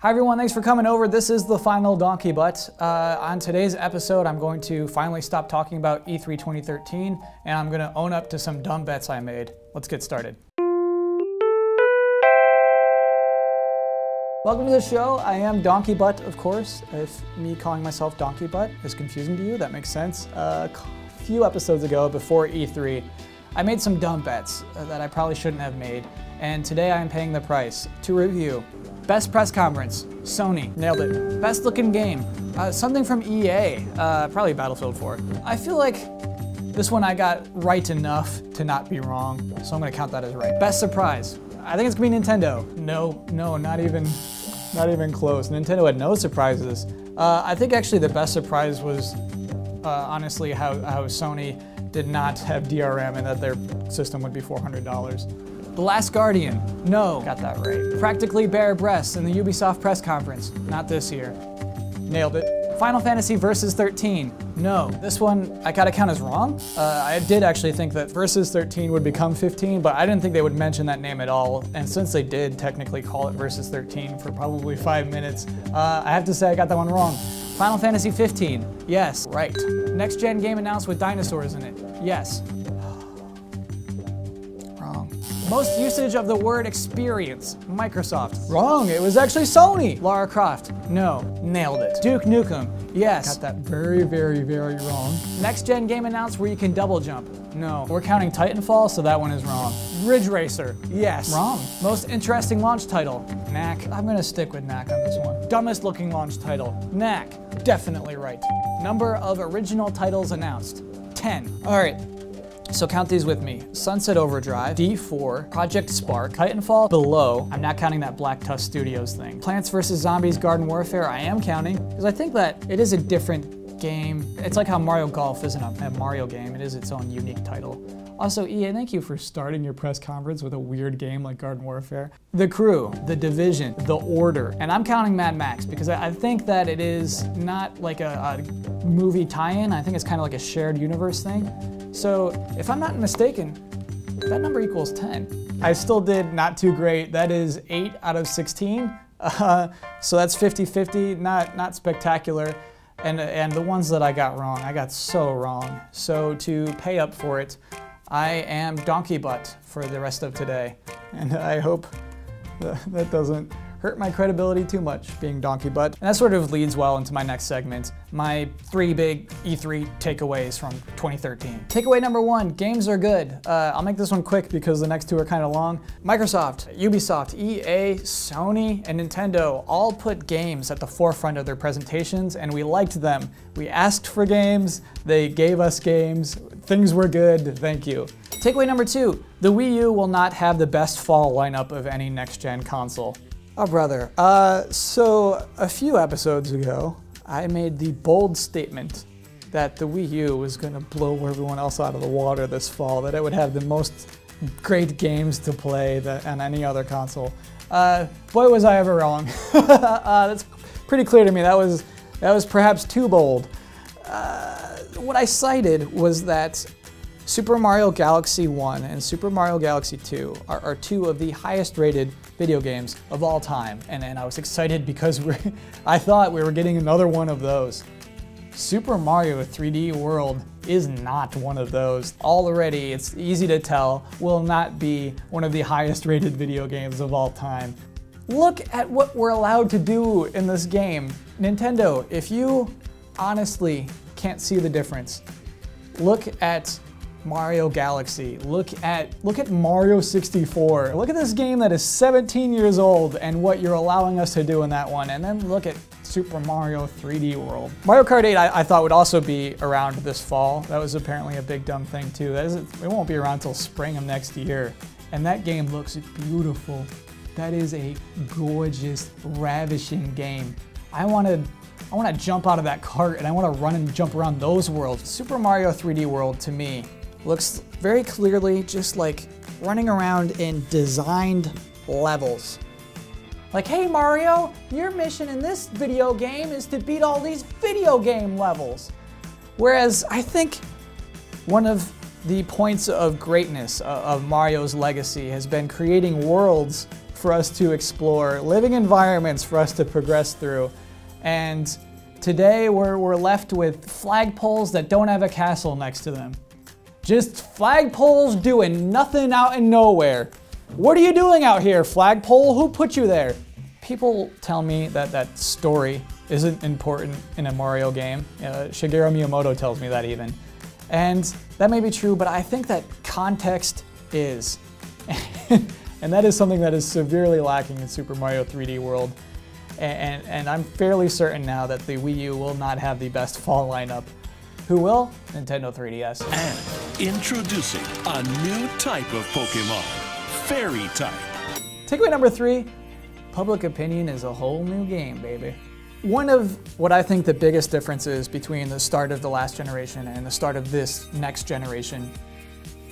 Hi everyone, thanks for coming over. This is the final Donkey Butt. Uh, on today's episode, I'm going to finally stop talking about E3 2013 and I'm gonna own up to some dumb bets I made. Let's get started. Welcome to the show. I am Donkey Butt, of course. If me calling myself Donkey Butt is confusing to you, that makes sense. Uh, a few episodes ago, before E3, I made some dumb bets that I probably shouldn't have made, and today I am paying the price. To review, best press conference, Sony, nailed it. Best looking game, uh, something from EA, uh, probably Battlefield 4. I feel like this one I got right enough to not be wrong, so I'm gonna count that as right. Best surprise, I think it's gonna be Nintendo. No, no, not even, not even close. Nintendo had no surprises. Uh, I think actually the best surprise was uh, honestly how, how Sony did not have DRM and that their system would be $400. The Last Guardian, no, got that right. Practically bare breasts in the Ubisoft press conference, not this year. Nailed it. Final Fantasy Versus 13, no. This one I gotta count as wrong. Uh, I did actually think that Versus 13 would become 15, but I didn't think they would mention that name at all. And since they did technically call it Versus 13 for probably five minutes, uh, I have to say I got that one wrong. Final Fantasy 15, yes, right. Next gen game announced with dinosaurs in it, yes. Most usage of the word experience, Microsoft. Wrong, it was actually Sony. Lara Croft, no, nailed it. Duke Nukem, yes. Got that very, very, very wrong. Next gen game announced where you can double jump. No, we're counting Titanfall, so that one is wrong. Ridge Racer, yes. Wrong. Most interesting launch title, Knack. I'm gonna stick with Knack on this one. Dumbest looking launch title, Knack. Definitely right. Number of original titles announced, 10. All right, so count these with me. Sunset Overdrive, D4, Project Spark, Titanfall, Below. I'm not counting that Black Tusk Studios thing. Plants vs. Zombies Garden Warfare, I am counting, because I think that it is a different game. It's like how Mario Golf isn't a, Mario game, it is its own unique title. Also, EA, thank you for starting your press conference with a weird game like Garden Warfare. The Crew, The Division, The Order, and I'm counting Mad Max because I think that it is not like a, a movie tie-in. I think it's kind of like a shared universe thing. So if I'm not mistaken, that number equals 10. I still did not too great. That is 8 out of 16. Uh, so that's 50-50, not, not spectacular. And, and the ones that I got wrong, I got so wrong. So to pay up for it, I am donkey butt for the rest of today. And I hope that doesn't hurt my credibility too much being donkey butt. And that sort of leads well into my next segment, my three big E3 takeaways from 2013. Takeaway number one, games are good. Uh, I'll make this one quick because the next two are kind of long. Microsoft, Ubisoft, EA, Sony, and Nintendo all put games at the forefront of their presentations and we liked them. We asked for games, they gave us games, things were good, thank you. Takeaway number two, the Wii U will not have the best fall lineup of any next-gen console. Oh, brother. Uh, so a few episodes ago, I made the bold statement that the Wii U was going to blow everyone else out of the water this fall, that it would have the most great games to play that, on any other console. Uh, boy, was I ever wrong. uh, that's pretty clear to me. That was, that was perhaps too bold. Uh, what I cited was that Super Mario Galaxy 1 and Super Mario Galaxy 2 are, are two of the highest rated video games of all time. And, and I was excited because I thought we were getting another one of those. Super Mario 3D World is not one of those. Already, it's easy to tell, will not be one of the highest rated video games of all time. Look at what we're allowed to do in this game. Nintendo, if you honestly can't see the difference, look at Mario Galaxy. Look at look at Mario 64. Look at this game that is 17 years old and what you're allowing us to do in that one. And then look at Super Mario 3D World. Mario Kart 8 I, I thought would also be around this fall. That was apparently a big dumb thing too. That is, it won't be around until spring of next year. And that game looks beautiful. That is a gorgeous, ravishing game. I wanted I want to jump out of that cart and I want to run and jump around those worlds. Super Mario 3D World to me looks very clearly just like running around in designed levels. Like, hey Mario, your mission in this video game is to beat all these video game levels. Whereas I think one of the points of greatness uh, of Mario's legacy has been creating worlds for us to explore, living environments for us to progress through. And today we're, we're left with flagpoles that don't have a castle next to them. Just flagpoles doing nothing out in nowhere. What are you doing out here, flagpole? Who put you there? People tell me that that story isn't important in a Mario game. Uh, Shigeru Miyamoto tells me that even. And that may be true, but I think that context is. and that is something that is severely lacking in Super Mario 3D World. And, and, and, I'm fairly certain now that the Wii U will not have the best fall lineup. Who will? Nintendo 3DS. And introducing a new type of Pokemon, Fairy type. Takeaway number three, public opinion is a whole new game, baby. One of what I think the biggest differences between the start of the last generation and the start of this next generation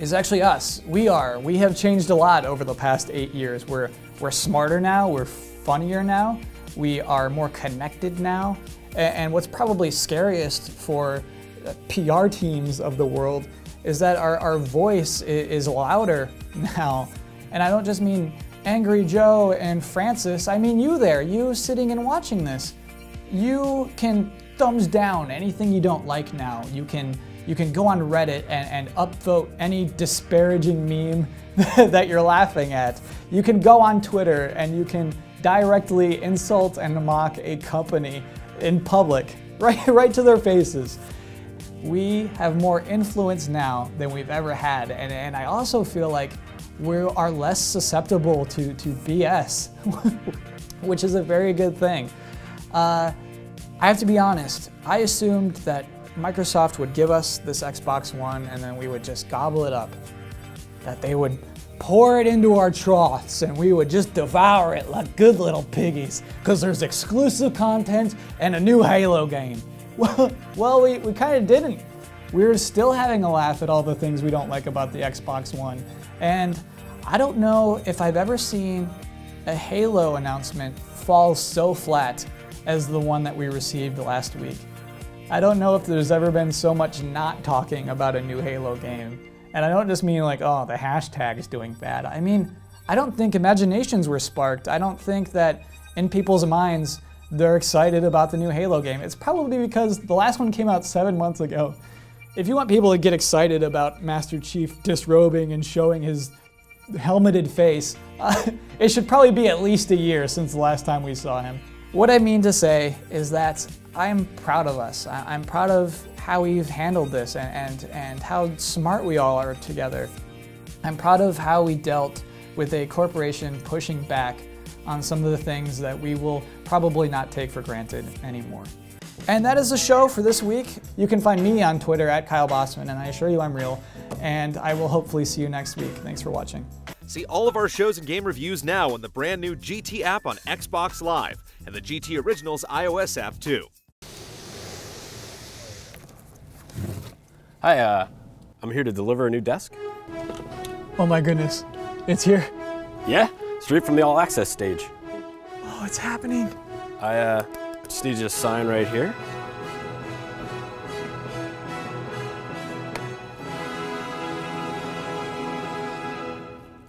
is actually us. We are. We have changed a lot over the past eight years. We're, we're smarter now, we're funnier now, we are more connected now. And what's probably scariest for uh, PR teams of the world is that our, our voice is louder now. And I don't just mean Angry Joe and Francis, I mean you there, you sitting and watching this you can thumbs down anything you don't like now. You can you can go on Reddit and, and upvote any disparaging meme that you're laughing at. You can go on Twitter and you can directly insult and mock a company in public, right, right to their faces. We have more influence now than we've ever had. And, and I also feel like we are less susceptible to, to BS, which is a very good thing. Uh, I have to be honest, I assumed that Microsoft would give us this Xbox One and then we would just gobble it up. That they would pour it into our troughs and we would just devour it like good little piggies because there's exclusive content and a new Halo game. Well, well we, we kind of didn't. We are still having a laugh at all the things we don't like about the Xbox One. And I don't know if I've ever seen a Halo announcement fall so flat as the one that we received last week. I don't know if there's ever been so much not talking about a new Halo game. And I don't just mean like, oh, the hashtag is doing bad. I mean, I don't think imaginations were sparked. I don't think that in people's minds they're excited about the new Halo game. It's probably because the last one came out seven months ago. If you want people to get excited about Master Chief disrobing and showing his helmeted face, uh, it should probably be at least a year since the last time we saw him. What I mean to say is that I'm proud of us. I'm proud of how we've handled this and, and, and how smart we all are together. I'm proud of how we dealt with a corporation pushing back on some of the things that we will probably not take for granted anymore. And that is the show for this week. You can find me on Twitter at Kyle Bosman, and I assure you I'm real. And I will hopefully see you next week. Thanks for watching. See all of our shows and game reviews now on the brand new GT app on Xbox Live and the GT Originals iOS app too. Hi, uh, I'm here to deliver a new desk. Oh my goodness, it's here. Yeah, straight from the All Access stage. Oh, it's happening. I uh, just need you to sign right here.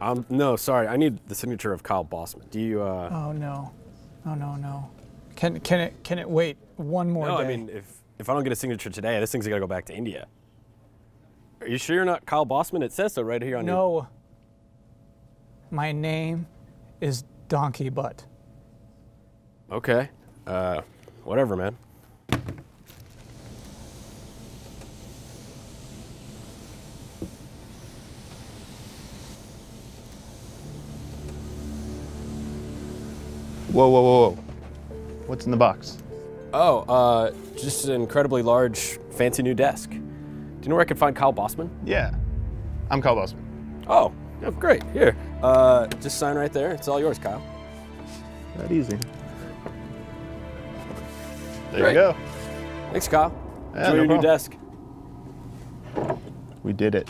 Um, no, sorry. I need the signature of Kyle Bosman. Do you? Uh... Oh no, oh no, no. Can can it can it wait one more no, day? No, I mean if if I don't get a signature today, this thing's gotta go back to India. Are you sure you're not Kyle Bosman? It says so right here on no. your. No. My name is Donkey Butt. Okay. Uh, whatever, man. Whoa, whoa, whoa, whoa. What's in the box? Oh, uh, just an incredibly large, fancy new desk. Do you know where I could find Kyle Bosman? Yeah. I'm Kyle Bosman. Oh, oh great. Here. Uh, just sign right there. It's all yours, Kyle. That easy. There great. you go. Thanks, Kyle. Yeah, Enjoy no your problem. new desk. We did it.